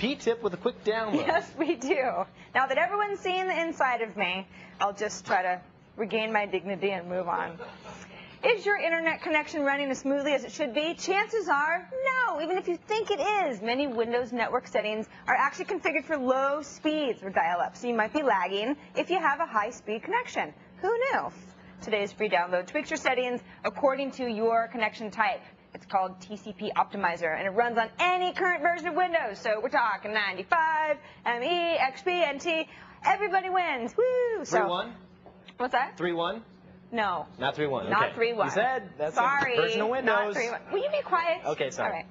P-tip with a quick download. Yes, we do. Now that everyone's seeing the inside of me, I'll just try to regain my dignity and move on. Is your internet connection running as smoothly as it should be? Chances are, no, even if you think it is. Many Windows network settings are actually configured for low speeds or dial-up, so you might be lagging if you have a high-speed connection. Who knew? Today's free download tweaks your settings according to your connection type. It's called TCP Optimizer, and it runs on any current version of Windows. So we're talking 95, ME, XP, NT. Everybody wins. Woo! 3-1? What's that? 3-1? No. Not 3-1. Not okay. 3 1. You said that's Sorry. a version of Windows. Not 3 1. Will you be quiet? Okay, sorry. All right.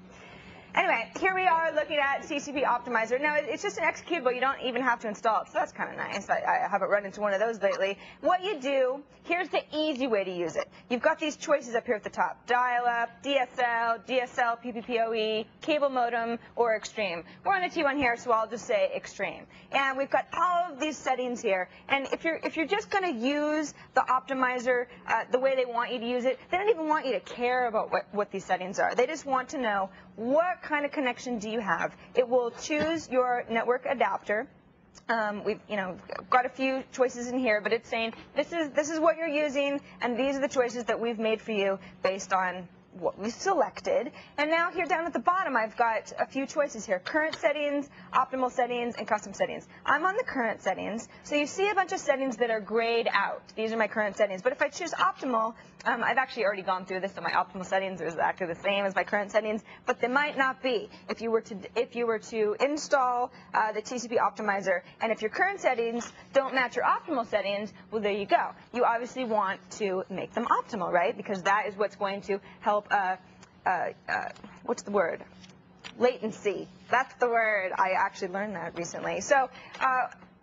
Anyway, here we are looking at TCP Optimizer. Now, it's just an executable. You don't even have to install it, so that's kind of nice. I, I haven't run into one of those lately. What you do, here's the easy way to use it. You've got these choices up here at the top. Dial-up, DSL, DSL, PPPoE, cable modem, or extreme. We're on a T1 here, so I'll just say extreme. And we've got all of these settings here. And if you're, if you're just going to use the optimizer uh, the way they want you to use it, they don't even want you to care about what, what these settings are. They just want to know what kind of connection do you have. It will choose your network adapter. Um, we've, you know, got a few choices in here, but it's saying this is this is what you're using, and these are the choices that we've made for you based on what we selected. And now here down at the bottom, I've got a few choices here. Current settings, optimal settings, and custom settings. I'm on the current settings, so you see a bunch of settings that are grayed out. These are my current settings. But if I choose optimal, um, I've actually already gone through this, so my optimal settings are exactly the same as my current settings, but they might not be. If you were to if you were to install uh, the TCP optimizer, and if your current settings don't match your optimal settings, well, there you go. You obviously want to make them optimal, right? Because that is what's going to help. Uh, uh, uh, what's the word? Latency. That's the word. I actually learned that recently. So.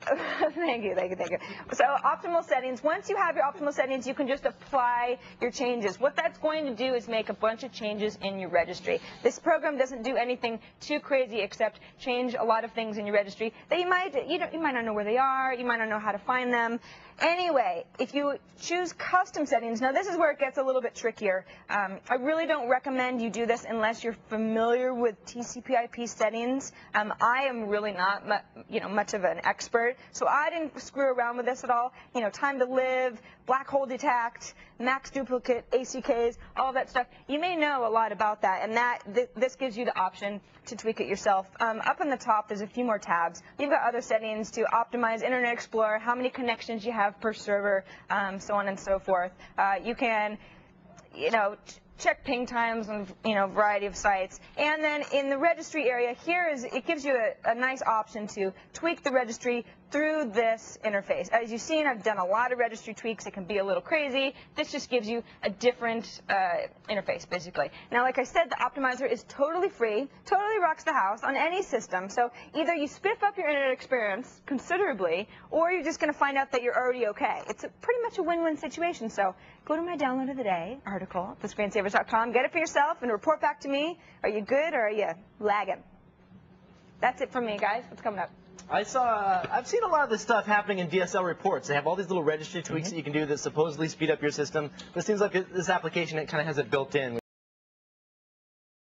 Thank you, thank you, thank you. So optimal settings, once you have your optimal settings, you can just apply your changes. What that's going to do is make a bunch of changes in your registry. This program doesn't do anything too crazy except change a lot of things in your registry that you might, you, know, you might not know where they are, you might not know how to find them. Anyway, if you choose custom settings, now this is where it gets a little bit trickier. Um, I really don't recommend you do this unless you're familiar with TCP/IP settings. Um, I am really not, you know, much of an expert, so I didn't screw around with this at all. You know, time to live, black hole detect, max duplicate, ACKs, all that stuff. You may know a lot about that, and that th this gives you the option to tweak it yourself. Um, up in the top, there's a few more tabs. You've got other settings to optimize Internet Explorer, how many connections you have per server, um, so on and so forth. Uh, you can, you know, check ping times on you know variety of sites. And then in the registry area, here is it gives you a, a, nice option to tweak the registry through this interface. As you've seen, I've done a lot of registry tweaks. It can be a little crazy. This just gives you a different uh, interface, basically. Now, like I said, the optimizer is totally free, totally rocks the house on any system. So either you spiff up your internet experience considerably, or you're just going to find out that you're already okay. It's a, pretty much a win-win situation. So go to my download of the day article, get it for yourself, and report back to me. Are you good or are you lagging? That's it from me, guys. What's coming up? I saw, uh, I've seen a lot of this stuff happening in DSL reports. They have all these little registry tweaks mm -hmm. that you can do that supposedly speed up your system. But it seems like this application, it kind of has it built in.